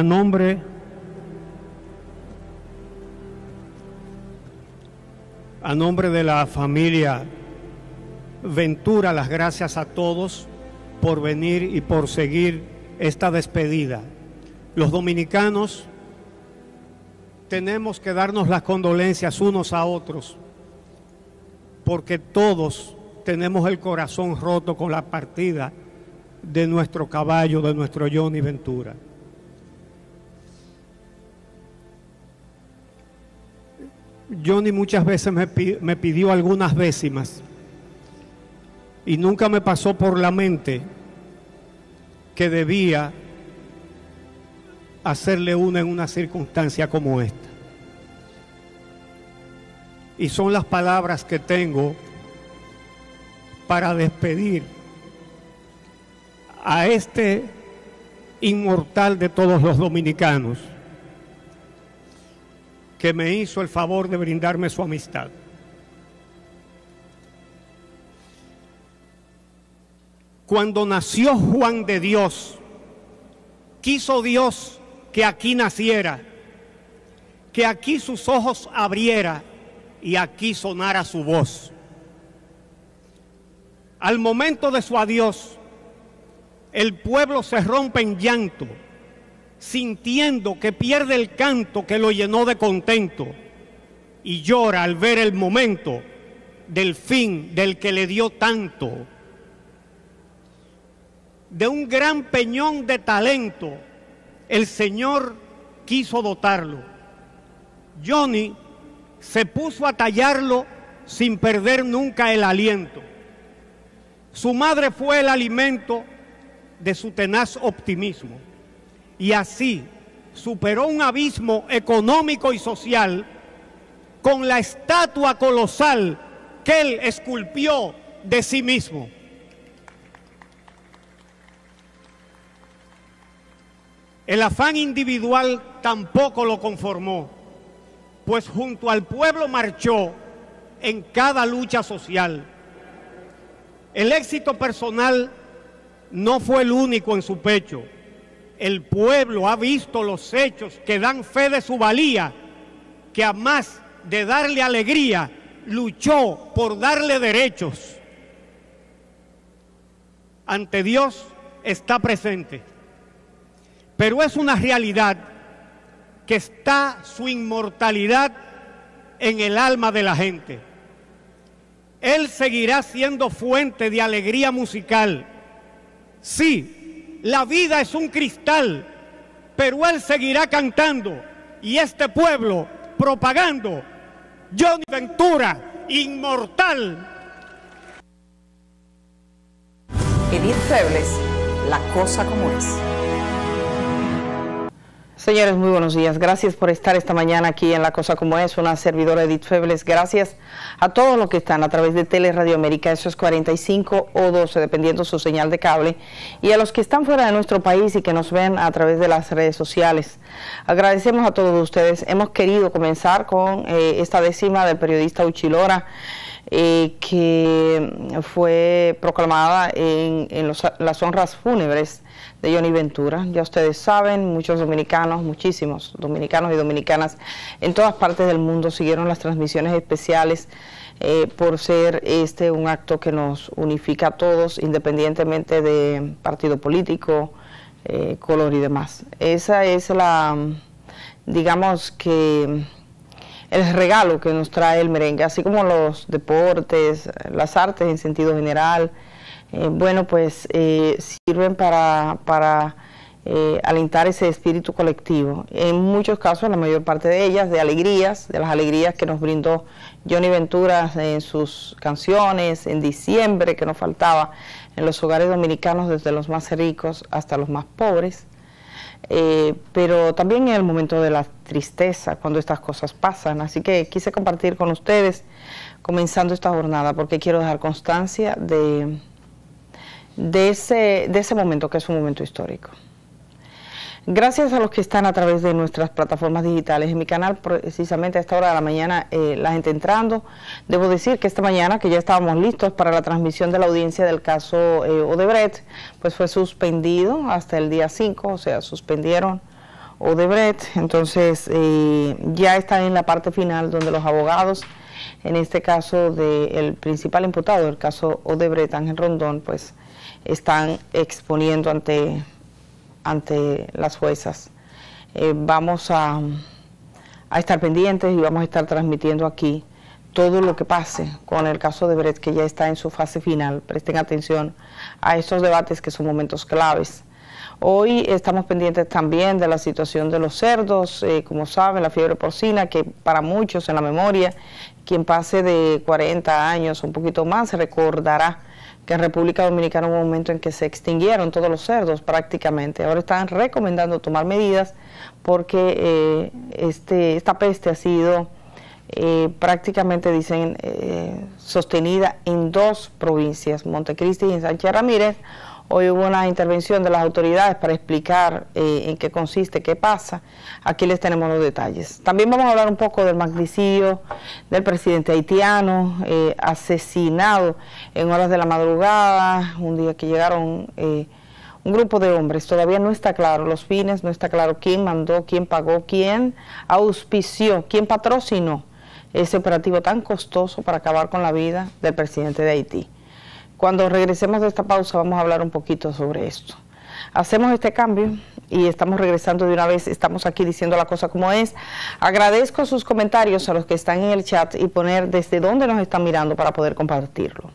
a nombre a nombre de la familia Ventura, las gracias a todos por venir y por seguir esta despedida. Los dominicanos tenemos que darnos las condolencias unos a otros, porque todos tenemos el corazón roto con la partida de nuestro caballo, de nuestro Johnny Ventura. Johnny muchas veces me, me pidió algunas décimas y nunca me pasó por la mente que debía hacerle una en una circunstancia como esta. Y son las palabras que tengo para despedir a este inmortal de todos los dominicanos que me hizo el favor de brindarme su amistad. Cuando nació Juan de Dios, quiso Dios que aquí naciera, que aquí sus ojos abriera y aquí sonara su voz. Al momento de su adiós, el pueblo se rompe en llanto, sintiendo que pierde el canto que lo llenó de contento y llora al ver el momento del fin del que le dio tanto. De un gran peñón de talento, el Señor quiso dotarlo. Johnny se puso a tallarlo sin perder nunca el aliento. Su madre fue el alimento de su tenaz optimismo y así superó un abismo económico y social con la estatua colosal que él esculpió de sí mismo. El afán individual tampoco lo conformó, pues junto al pueblo marchó en cada lucha social el éxito personal no fue el único en su pecho. El pueblo ha visto los hechos que dan fe de su valía, que a más de darle alegría, luchó por darle derechos. Ante Dios está presente, pero es una realidad que está su inmortalidad en el alma de la gente. Él seguirá siendo fuente de alegría musical. Sí, la vida es un cristal, pero Él seguirá cantando y este pueblo propagando Johnny Ventura, inmortal. Edith Febles, la cosa como es. Señores, muy buenos días. Gracias por estar esta mañana aquí en La Cosa Como Es, una servidora Edith Febles. Gracias a todos los que están a través de Tele Radio América, eso es 45 o 12, dependiendo su señal de cable, y a los que están fuera de nuestro país y que nos ven a través de las redes sociales. Agradecemos a todos ustedes. Hemos querido comenzar con eh, esta décima del periodista Uchilora. Eh, que fue proclamada en, las honras fúnebres de Johnny Ventura. Ya ustedes saben, muchos dominicanos, muchísimos dominicanos y dominicanas en todas partes del mundo siguieron las transmisiones especiales eh, por ser este un acto que nos unifica a todos, independientemente de partido político, eh, color y demás. Esa es la, digamos que el regalo que nos trae el merengue, así como los deportes, las artes en sentido general, eh, bueno, pues eh, sirven para, para eh, alentar ese espíritu colectivo. En muchos casos, la mayor parte de ellas, de alegrías, de las alegrías que nos brindó Johnny Ventura en sus canciones, en diciembre, que nos faltaba en los hogares dominicanos, desde los más ricos hasta los más pobres. Eh, pero también en el momento de la tristeza, cuando estas cosas pasan. Así que quise compartir con ustedes, comenzando esta jornada, porque quiero dejar constancia de, de, ese, de ese momento que es un momento histórico. Gracias a los que están a través de nuestras plataformas digitales. En mi canal, precisamente a esta hora de la mañana, eh, la gente entrando. Debo decir que esta mañana, que ya estábamos listos para la transmisión de la audiencia del caso eh, Odebrecht, pues fue suspendido hasta el día 5, o sea, suspendieron Odebrecht. Entonces eh, ya está en la parte final donde los abogados, en este caso del principal imputado del caso Odebrecht, Ángel Rondón, pues están exponiendo ante, ante las juezas. Eh, vamos a, a estar pendientes y vamos a estar transmitiendo aquí todo lo que pase con el caso de Brett, que ya está en su fase final. Presten atención a estos debates que son momentos claves. Hoy estamos pendientes también de la situación de los cerdos, eh, como saben, la fiebre porcina, que para muchos en la memoria, quien pase de 40 años, un poquito más, recordará que en República Dominicana hubo un momento en que se extinguieron todos los cerdos prácticamente. Ahora están recomendando tomar medidas porque eh, este, esta peste ha sido eh, prácticamente dicen eh, sostenida en dos provincias, Montecristi y en Sánchez Ramírez. Hoy hubo una intervención de las autoridades para explicar eh, en qué consiste, qué pasa. Aquí les tenemos los detalles. También vamos a hablar un poco del magnicidio del presidente haitiano, asesinado en horas de la madrugada, un día que llegaron un grupo de hombres. Todavía no está claro los fines, no está claro quién mandó, quién pagó, quién auspició, quién patrocinó ese operativo tan costoso para acabar con la vida del presidente de Haití. Cuando regresemos de esta pausa vamos a hablar un poquito sobre esto. Hacemos este cambio y estamos regresando de una vez, estamos aquí diciendo la cosa como es. Agradezco sus comentarios a los que están en el chat y poner desde dónde nos están mirando para poder compartirlo.